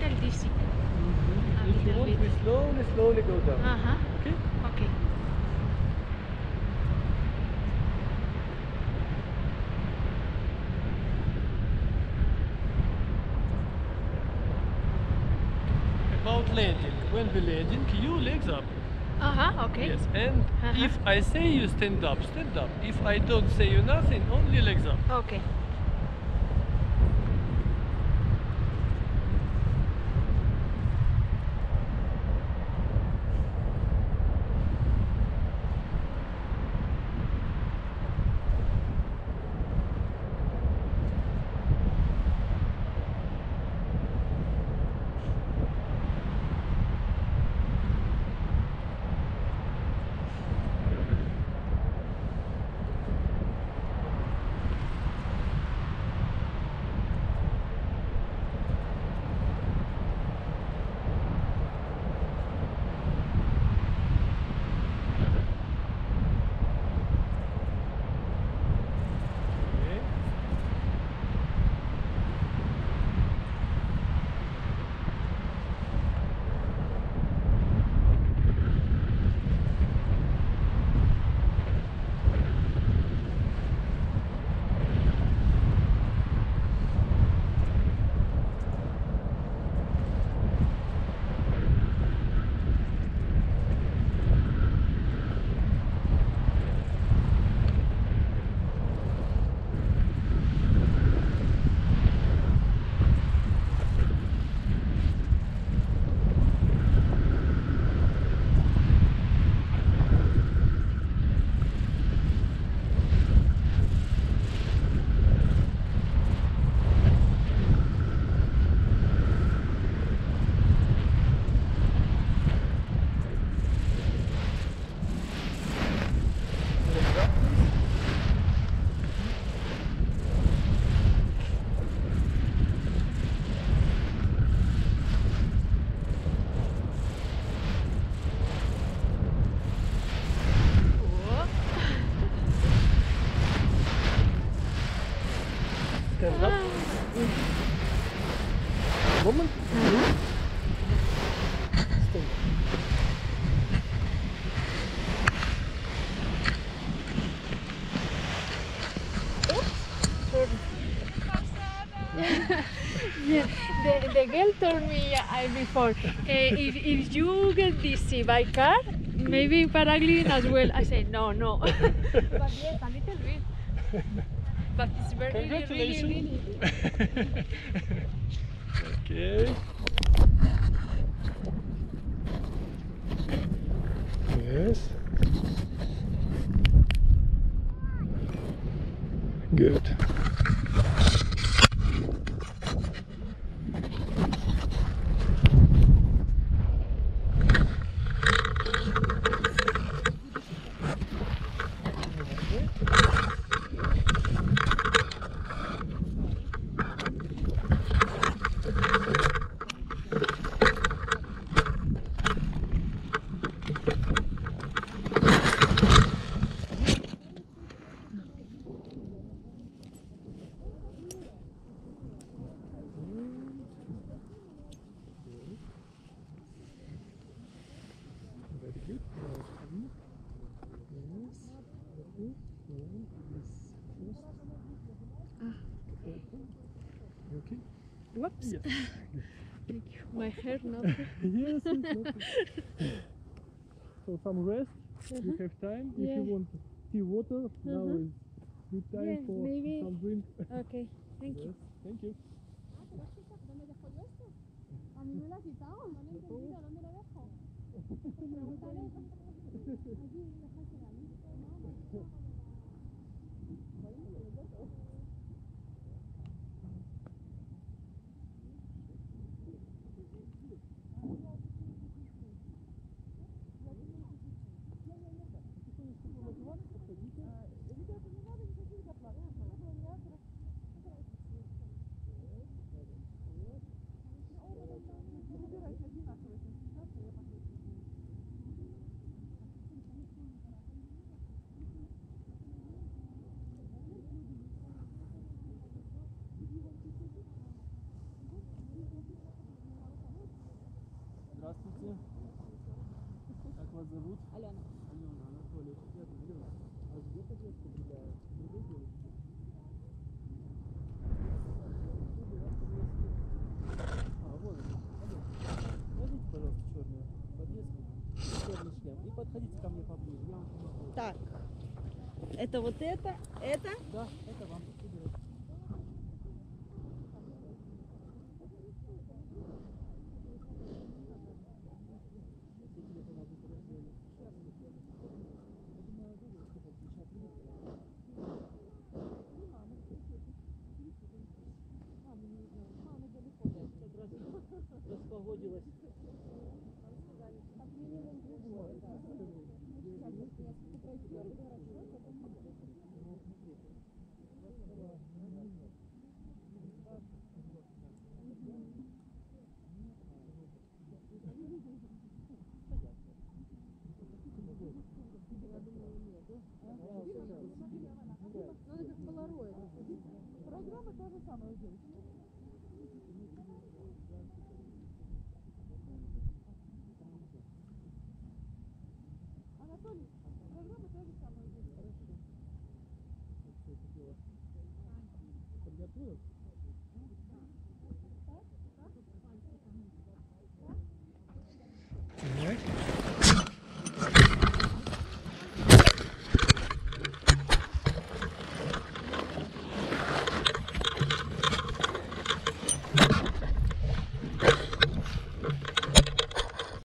little dizzy. Mhm. a If you little bit. we slowly, slowly go down. Uh huh. Okay? Okay. About landing. When we landing, you legs up. Uh huh. Okay. Yes, and Uh-huh. if I say you stand up, stand up. If I don't say you nothing, only legs up. Okay. Stand up. Woman. Stand up. Yeah, the, the girl told me uh, before, uh, if, if you get dizzy by car, maybe paragliding as well. I said, no, no. but yes, a little bit. But it's very, really, really, Congratulations. really. okay. Yes. Good. Very good. Yes. Very good. One is first. You okay? Yes. Thank you. My hair not. yes. So some rest. You have time. If you want tea water, now Uh-huh. is good time Yeah, for maybe- some drink. Okay, thank you. Thank you. ¿Dónde dejó yo esto? A mí me lo ha quitado, no lo he entendido, ¿dónde lo dejo? Pregúntale. Allí, dejárselo allí. No, Здравствуйте. Как вас зовут? Алена. Алена, Анатолий. Приятно, Алена. А где подвеску для другой девушки? А, вот она. Возьмите, пожалуйста, черную подвеску, черный шлем и подходите ко мне поближе, я вам помогу. Так. Это вот это, это. Да, это распогодилось. Как минимум